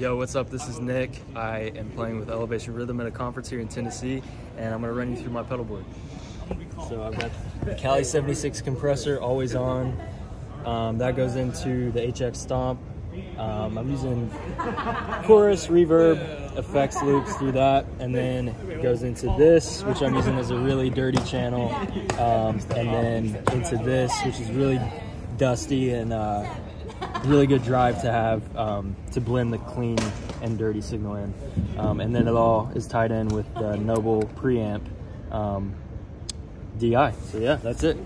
Yo, what's up? This is Nick. I am playing with Elevation Rhythm at a conference here in Tennessee, and I'm gonna run you through my pedal board. So I've got the Cali 76 compressor always on. Um, that goes into the HX Stomp. Um, I'm using chorus, reverb, effects loops through that, and then it goes into this, which I'm using as a really dirty channel, um, and then into this, which is really dusty and uh, really good drive to have um, to blend the clean and dirty signal in. Um, and then it all is tied in with the Noble preamp um, DI. So yeah, that's it.